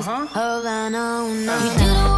Uh-huh. Hold on, oh no. You